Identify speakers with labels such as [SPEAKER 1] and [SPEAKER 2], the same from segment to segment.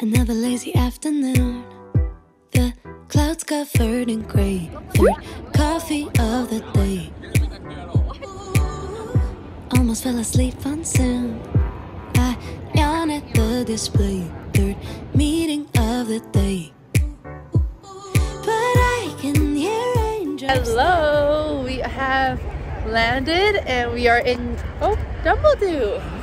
[SPEAKER 1] Another lazy afternoon. The clouds covered in gray. Third coffee of the day. Almost fell asleep on Zoom. I yawn at the display. Third meeting of the day. But I can hear raindrops.
[SPEAKER 2] Hello, we have landed and we are in, oh, Dumbledore.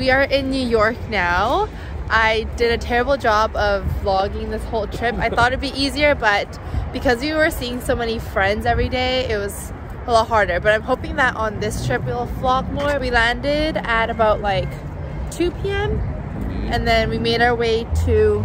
[SPEAKER 2] We are in New York now. I did a terrible job of vlogging this whole trip. I thought it'd be easier, but because we were seeing so many friends every day, it was a lot harder. But I'm hoping that on this trip we'll vlog more. We landed at about like 2 p.m. and then we made our way to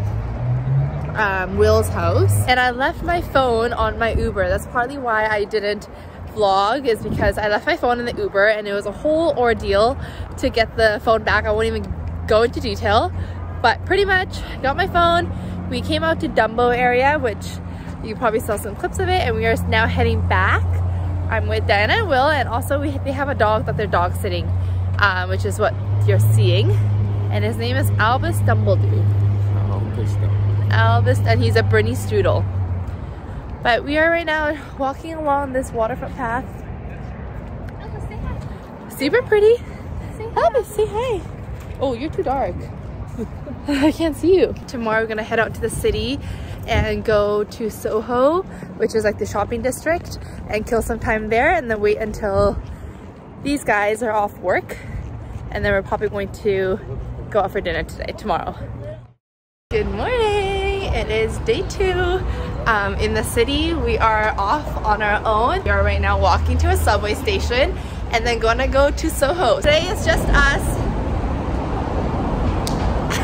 [SPEAKER 2] um, Will's house and I left my phone on my Uber. That's partly why I didn't vlog is because I left my phone in the Uber and it was a whole ordeal to get the phone back. I won't even go into detail, but pretty much got my phone. We came out to Dumbo area, which you probably saw some clips of it, and we are now heading back. I'm with Diana and Will, and also we, they have a dog that they're dog sitting, um, which is what you're seeing. And his name is Albus Dumbledore. Albus, and he's a Brittany Strudel. But we are right now walking along this waterfront path. Super pretty. Albus, say hi. Oh, you're too dark. I can't see you. Tomorrow we're gonna head out to the city and go to Soho, which is like the shopping district, and kill some time there and then wait until these guys are off work. And then we're probably going to go out for dinner today, tomorrow. Good morning. It is day two um, in the city. We are off on our own. We are right now walking to a subway station and then gonna go to Soho. Today is just us.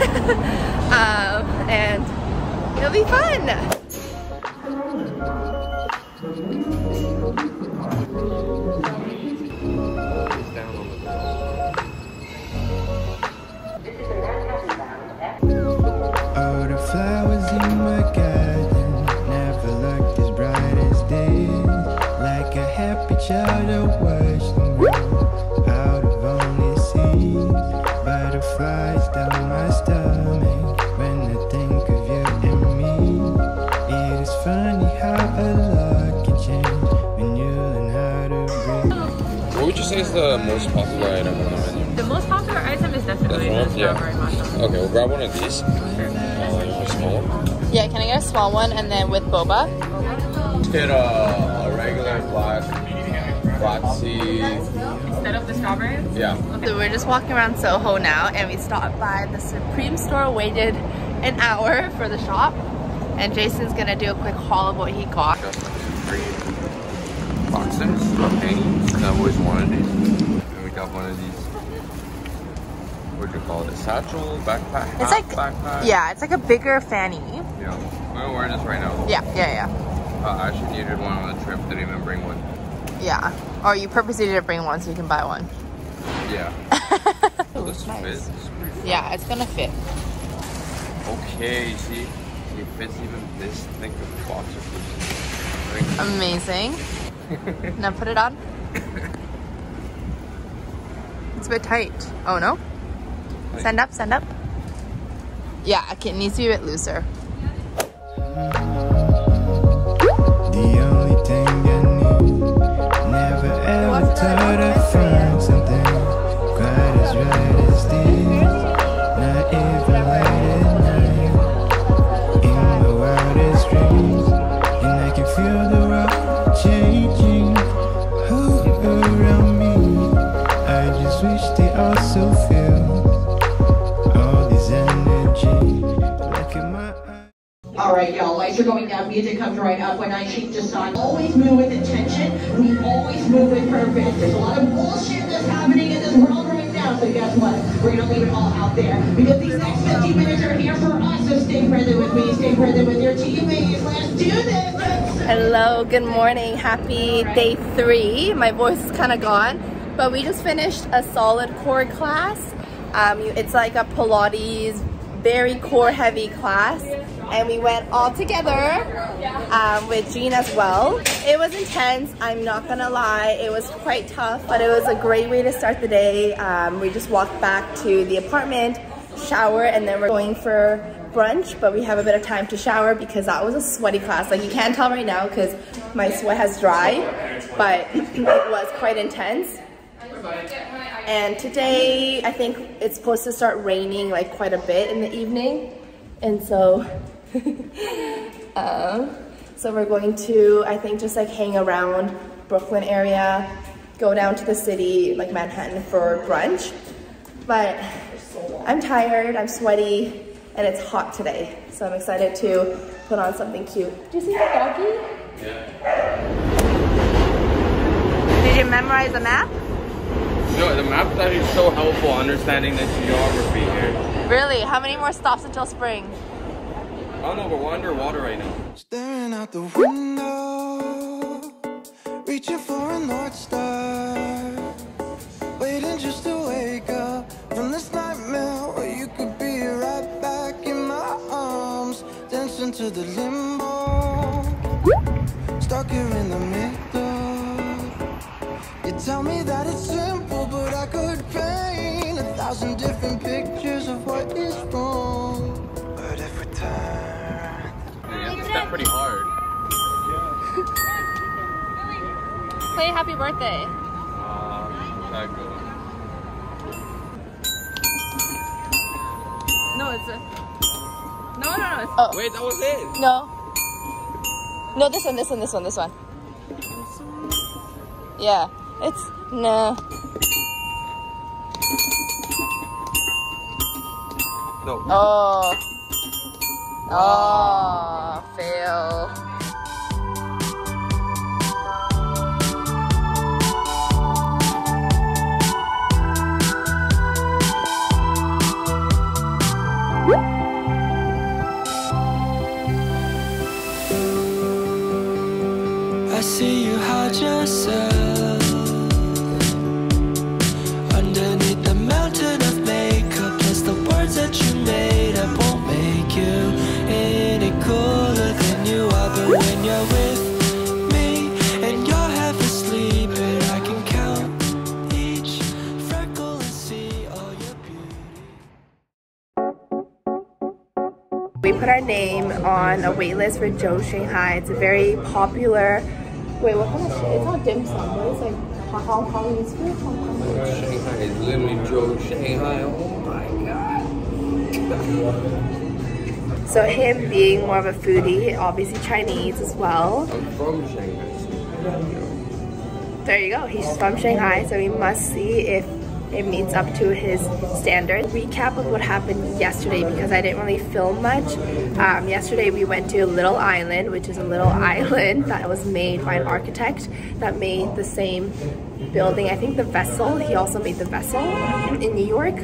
[SPEAKER 2] um, and it'll be fun.
[SPEAKER 3] A happy child, I watched them grow out of only seeds. Butterflies down my stomach when I think of you and me. It is funny how a lot can change when you learn how to breathe.
[SPEAKER 4] What would you say is the most popular item on the menu?
[SPEAKER 2] The most popular item is definitely
[SPEAKER 4] This one?
[SPEAKER 2] the
[SPEAKER 4] Yeah.
[SPEAKER 2] strawberry matcha.
[SPEAKER 4] Okay, we'll grab one of these. Uh, small one.
[SPEAKER 2] Yeah, can I get a small one and then with boba?
[SPEAKER 4] Let's get a, a regular black, black tea.
[SPEAKER 2] Instead of the strawberry?
[SPEAKER 4] Yeah.
[SPEAKER 2] So we're just walking around Soho now and we stopped by the Supreme store, waited an hour for the shop. And Jason's gonna do a quick haul of what he got.
[SPEAKER 4] Got three boxes of paintings. I've always wanted these. And we got one of these. What do you call it? A satchel, backpack,
[SPEAKER 2] It's like,
[SPEAKER 4] backpack.
[SPEAKER 2] yeah, it's like a bigger fanny.
[SPEAKER 4] Yeah. I'm gonna wear this right now.
[SPEAKER 2] Yeah, yeah, yeah.
[SPEAKER 4] Uh, I actually needed one on the trip. Didn't even bring one.
[SPEAKER 2] Yeah. Or you purposely didn't bring one so you can buy one.
[SPEAKER 4] Yeah. Oh, this
[SPEAKER 2] Nice.
[SPEAKER 4] fits. This
[SPEAKER 2] Yeah, it's gonna fit.
[SPEAKER 4] Okay, see, it fits even this thick of boxer briefs.
[SPEAKER 2] Amazing. now put it on. It's a bit tight. Oh no? Send up, send up. Yeah, okay, it needs to be a bit looser.
[SPEAKER 3] All
[SPEAKER 5] right, y'all, lights are going down, music comes right up. When I change the song, always move with intention. We always move with purpose. There's a lot of bullshit that's happening in this world right now. So guess what? We're gonna leave it all out there because these next 15 minutes are here for us. So stay present with me, stay present with your teammates. Let's do this.
[SPEAKER 2] Hello, good morning. Happy day three. My voice is kind of gone, but we just finished a solid core class. Um, it's like a Pilates, very core heavy class. And we went all together um, with Jean as well. It was intense, I'm not gonna lie. It was quite tough, but it was a great way to start the day. Um, we just walked back to the apartment, shower and then we're going for brunch, but we have a bit of time to shower because that was a sweaty class. Like you can't tell right now because my sweat has dried, but it was quite intense. And today, I think it's supposed to start raining like quite a bit in the evening. And so, uh, so we're going to, I think, just like hang around Brooklyn area, go down to the city, like Manhattan for brunch. But I'm tired, I'm sweaty, and it's hot today. So I'm excited to put on something cute. Do you see the doggy? Yeah. Did you memorize the map?
[SPEAKER 4] No, the map that is so helpful understanding the geography here.
[SPEAKER 2] Really? How many more stops until spring?
[SPEAKER 4] Oh, I don't know, but we're underwater right now.
[SPEAKER 3] Staring out the window, reaching for a North Star, waiting just to wake up from this nightmare where you could be right back in my arms, dancing to the limbo, stuck here in the middle. You tell me that it's simple, but I could paint a thousand different pictures
[SPEAKER 4] pretty hard.
[SPEAKER 2] Play happy birthday.
[SPEAKER 4] Uh, that good.
[SPEAKER 6] No, it's a. No, no, no. It's,
[SPEAKER 2] Oh.
[SPEAKER 4] Wait, that was it.
[SPEAKER 2] No. No, this one, this one, this one, this one. Yeah. It's no.
[SPEAKER 4] No.
[SPEAKER 2] Oh. Oh, fail. Wait list for Joe's Shanghai. It's a very popular. Wait, what kind of shit? It's not dim sum. What is like Hong Kongese food? Hong Kong.
[SPEAKER 4] Shanghai is literally Joe's Shanghai. Oh my god.
[SPEAKER 2] So him being more of a foodie, obviously Chinese as well.
[SPEAKER 4] I'm from Shanghai.
[SPEAKER 2] There you go. He's from Shanghai, so we must see if it meets up to his standards. Recap of what happened yesterday because I didn't really film much. Um, yesterday we went to Little Island, which is a little island that was made by an architect that made the same building. I think the vessel. He also made the vessel in New York.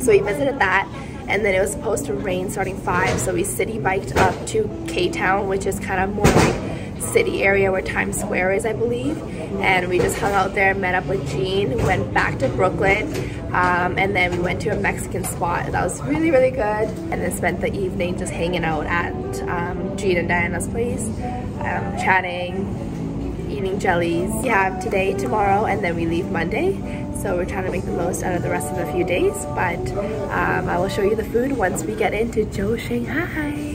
[SPEAKER 2] So we visited that and then it was supposed to rain starting 5 so we city biked up to K-Town which is kind of more like city area where Times Square is I believe and we just hung out there met up with Jean went back to Brooklyn um, and then we went to a Mexican spot that was really really good and then spent the evening just hanging out at um, Jean and Diana's place um, chatting eating jellies. We have today, tomorrow, and then we leave Monday. So we're trying to make the most out of the rest of the few days. But um, I will show you the food once we get into Joe's Shanghai.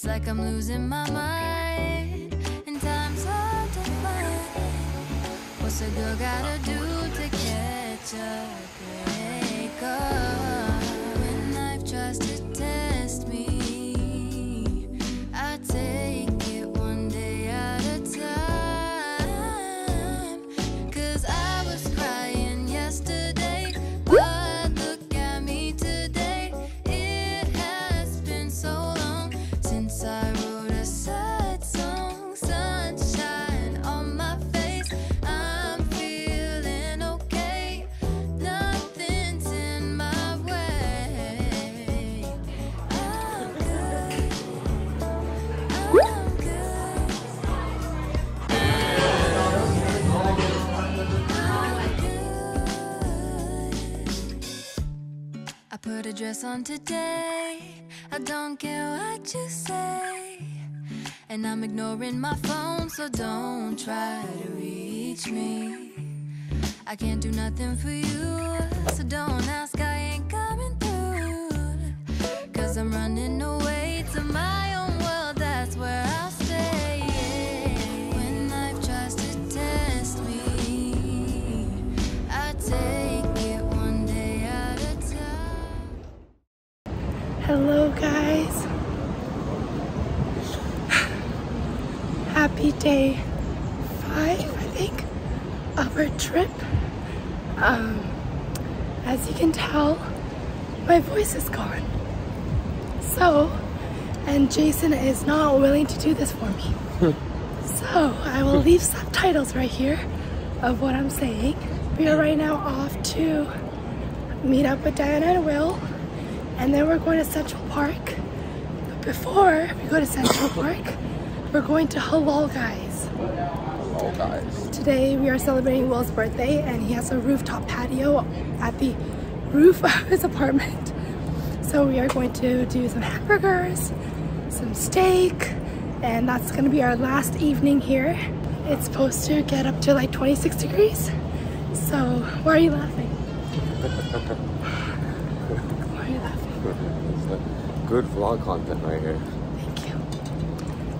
[SPEAKER 1] It's like I'm losing my mind, and time's hard to find. What's a girl gotta do to catch a break? When life tries to dress on today. I don't care what you say. And I'm ignoring my phone, so don't try to reach me. I can't do nothing for you, so don't ask, I ain't coming through. Cause I'm running away
[SPEAKER 2] Hello, guys. Happy day five, I think, of our trip. Um, as you can tell, my voice is gone. So, and Jason is not willing to do this for me. so, I will leave subtitles right here of what I'm saying. We are right now off to meet up with Diana and Will and then we're going to Central Park. But before we go to Central Park, we're going to Halal Guys.
[SPEAKER 4] Oh, guys.
[SPEAKER 2] Today we are celebrating Will's birthday and he has a rooftop patio at the roof of his apartment. So we are going to do some hamburgers, some steak, and that's gonna be our last evening here. It's supposed to get up to like 26 degrees. So why are you laughing? Why are you laughing?
[SPEAKER 7] Good vlog content right here.
[SPEAKER 2] Thank you.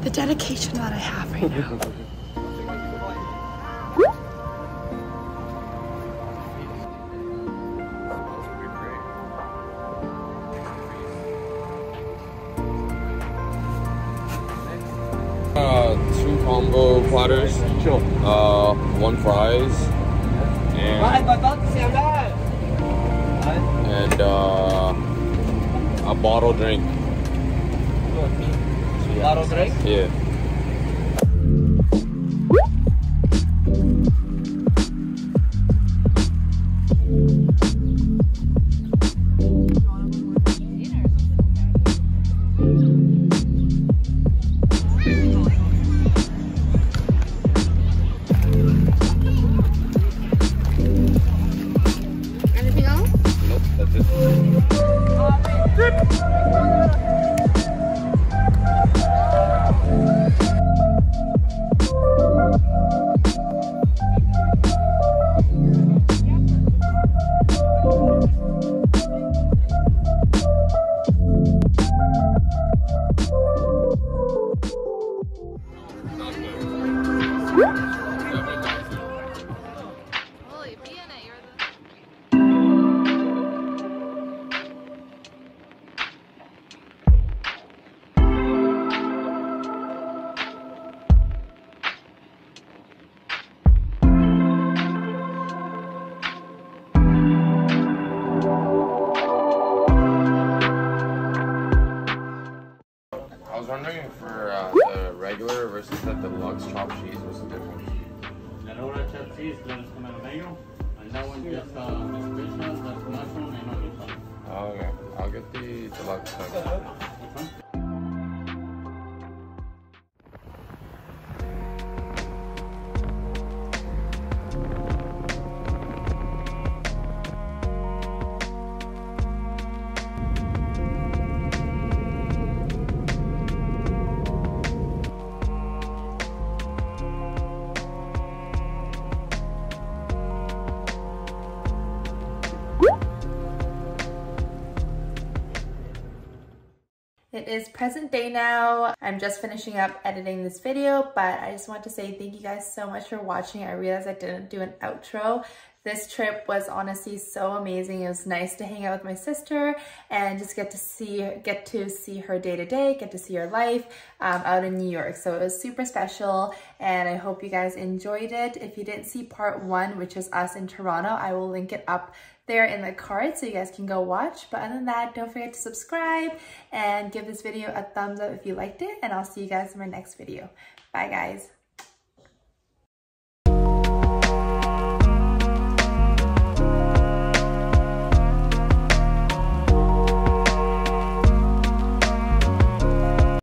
[SPEAKER 2] The dedication that I have right now.
[SPEAKER 7] Uh, two combo platters. Sure. Uh, one fries. And, and uh, a bottle drink.
[SPEAKER 8] Bottle drink?
[SPEAKER 7] Yeah.
[SPEAKER 4] Regular chopped cheese
[SPEAKER 8] goes con el mayo, and that one just uh, special, that's mushroom and onion.
[SPEAKER 4] Oh, okay. I'll get the deluxe.
[SPEAKER 8] Which one?
[SPEAKER 2] Is present day now. I'm just finishing up editing this video, but I just want to say thank you guys so much for watching. I realized I didn't do an outro. This trip was honestly so amazing. It was nice to hang out with my sister and just get to see get to see her day to day, get to see her life um, out in New York. So it was super special and I hope you guys enjoyed it. If you didn't see part one, which is us in Toronto, I will link it up there in the card so you guys can go watch. But other than that, don't forget to subscribe and give this video a thumbs up if you liked it. And I'll see you guys in my next video. Bye guys.